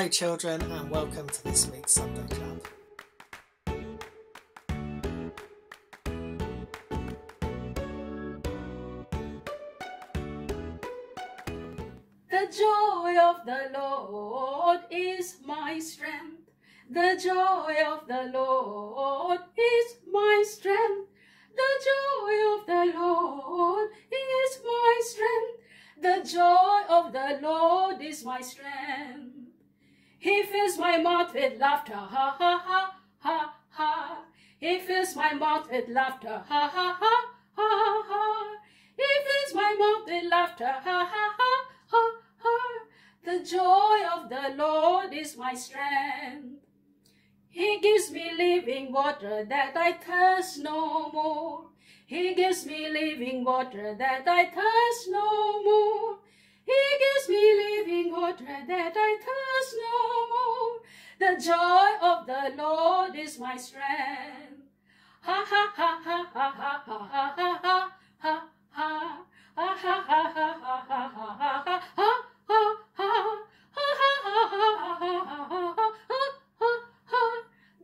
Hello, children, and welcome to this week's Sunday Club. The joy of the Lord is my strength. The joy of the Lord is my strength. The joy of the Lord is my strength. The joy of the Lord is my strength. He fills my mouth with laughter, ha ha ha ha ha. He fills my mouth with laughter, ha ha ha ha ha. He fills my mouth with laughter, ha ha ha ha ha. The joy of the Lord is my strength. He gives me living water that I thirst no more. He gives me living water that I thirst no more. He gives me living water that I thirst no more. The joy of the Lord is my strength. Ha ha ha ha ha ha ha ha ha ha ha ha. Ha ha ha ha ha ha ha ha ha.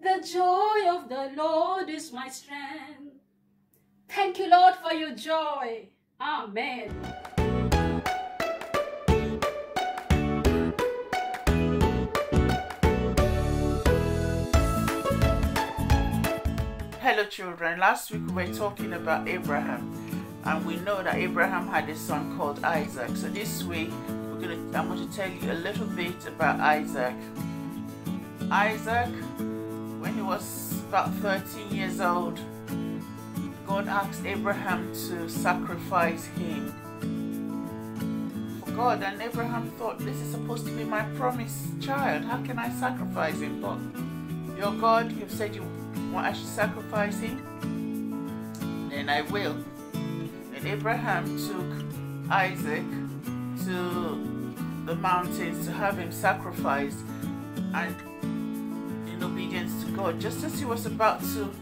The joy of the Lord is my strength. Thank you, Lord, for your joy. Amen. Hello, children. Last week we were talking about Abraham, and we know that Abraham had a son called Isaac. So this week we're gonna I'm going to tell you a little bit about Isaac. Isaac, when he was about 13 years old, God asked Abraham to sacrifice him for God, and Abraham thought, "This is supposed to be my promised child. How can I sacrifice him?" But your God, you've said you want I should sacrifice him, then I will. And Abraham took Isaac to the mountains to have him sacrificed, and in obedience to God, just as he was about to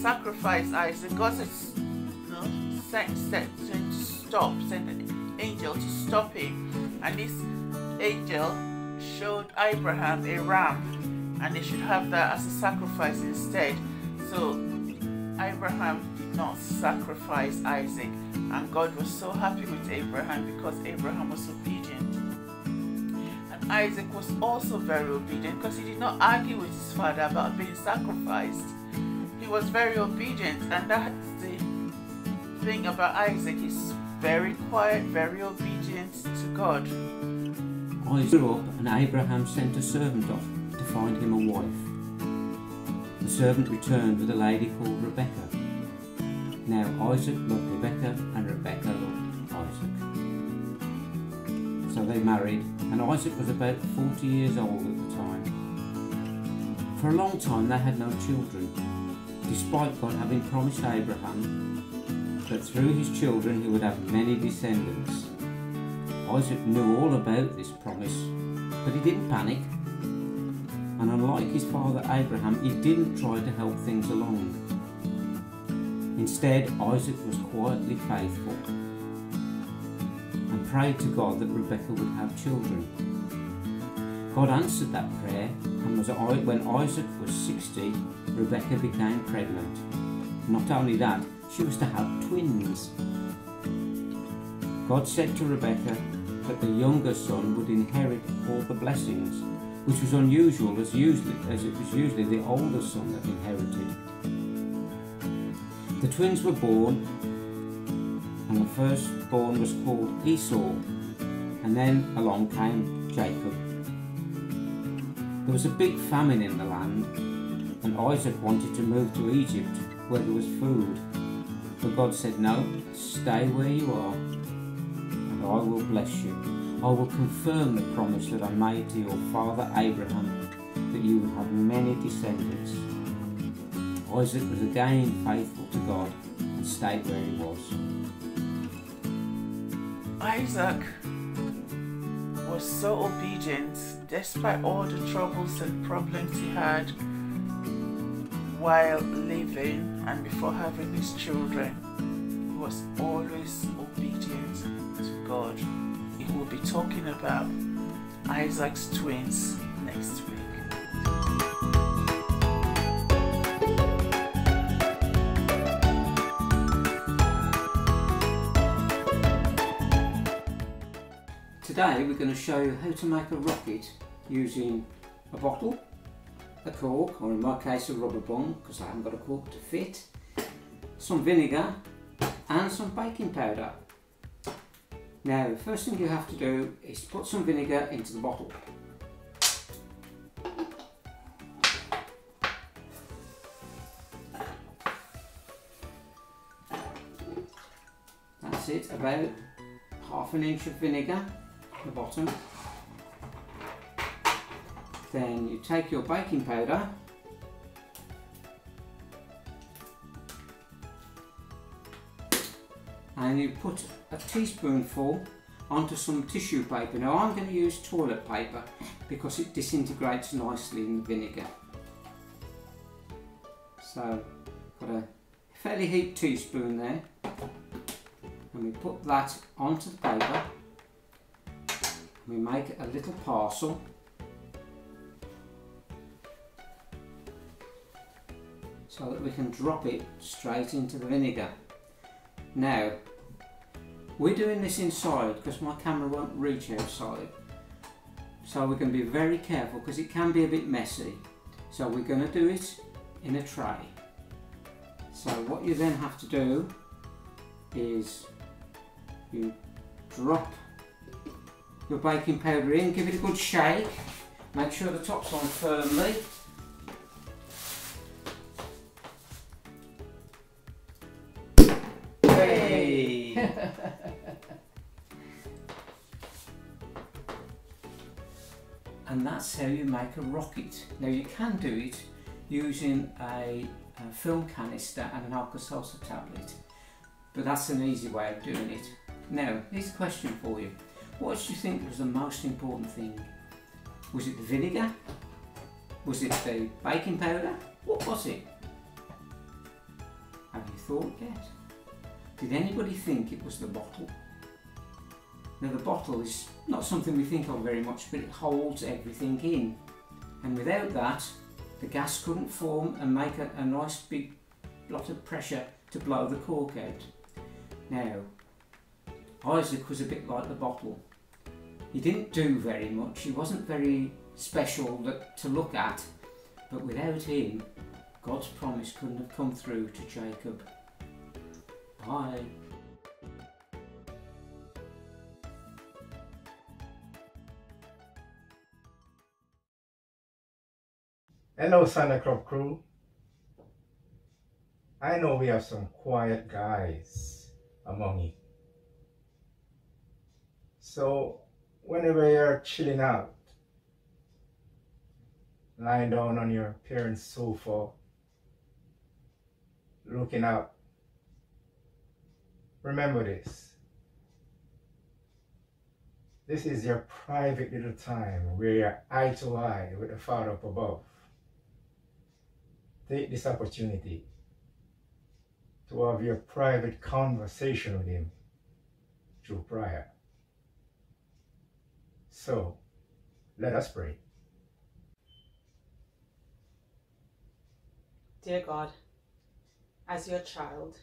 sacrifice Isaac, God you know, sent, sent, sent to stop, sent an angel to stop him, and this angel showed Abraham a ram and they should have that as a sacrifice instead. So Abraham did not sacrifice Isaac, and God was so happy with Abraham because Abraham was obedient. And Isaac was also very obedient because he did not argue with his father about being sacrificed. He was very obedient, and that's the thing about Isaac. He's very quiet, very obedient to God. Isaac grew up, and Abraham sent a servant off to find him a wife. The servant returned with a lady called Rebecca. Now Isaac loved Rebecca, and Rebecca loved Isaac. So they married, and Isaac was about 40 years old at the time. For a long time they had no children, despite God having promised Abraham that through his children he would have many descendants. Isaac knew all about this promise, but he didn't panic. And unlike his father Abraham, he didn't try to help things along. Instead, Isaac was quietly faithful and prayed to God that Rebekah would have children. God answered that prayer, and was when Isaac was 60, Rebekah became pregnant. Not only that, she was to have twins. God said to Rebekah that the younger son would inherit all the blessings, which was unusual as, usually, as it was usually the older son that inherited. The twins were born, and the firstborn was called Esau, and then along came Jacob. There was a big famine in the land, and Isaac wanted to move to Egypt where there was food. But God said, No, stay where you are, and I will bless you. I will confirm the promise that I made to your father Abraham that you would have many descendants. Isaac was again faithful to God and stayed where he was. Isaac was so obedient despite all the troubles and problems he had while living and before having his children. He was always obedient to God. He will be talking about Isaac's twins next week. Today we're going to show you how to make a rocket using a bottle, a cork, or in my case a rubber bung because I haven't got a cork to fit, some vinegar and some baking powder. Now the first thing you have to do is put some vinegar into the bottle. That's it, about half an inch of vinegar at the bottom. Then you take your baking powder and you put a teaspoonful onto some tissue paper. Now I'm going to use toilet paper because it disintegrates nicely in the vinegar. So got a fairly heaped teaspoon there and we put that onto the paper we make a little parcel so that we can drop it straight into the vinegar now we're doing this inside because my camera won't reach outside so we're going to be very careful because it can be a bit messy so we're going to do it in a tray so what you then have to do is you drop your baking powder in, give it a good shake, make sure the top's on firmly. Hey! and that's how you make a rocket. Now you can do it using a, a film canister and an Alka-Seltzer tablet, but that's an easy way of doing it. Now, here's a question for you. What do you think was the most important thing? Was it the vinegar? Was it the baking powder? What was it? Have you thought yet? Did anybody think it was the bottle? Now the bottle is not something we think of very much, but it holds everything in. And without that, the gas couldn't form and make a, a nice big lot of pressure to blow the cork out. Now, Isaac was a bit like the bottle. He didn't do very much, he wasn't very special that, to look at, but without him, God's promise couldn't have come through to Jacob. Bye. Hello, Sunday Club crew. I know we have some quiet guys among you. So, whenever you're chilling out, lying down on your parents' sofa, looking out, remember this. This is your private little time where you're eye to eye with the Father up above take this opportunity to have your private conversation with Him through prayer. So, let us pray. Dear God, as your child,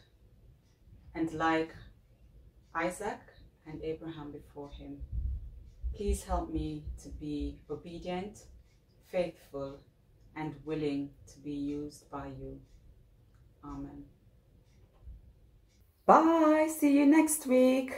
and like Isaac and Abraham before him, please help me to be obedient, faithful, and willing to be used by you. Amen. Bye. See you next week.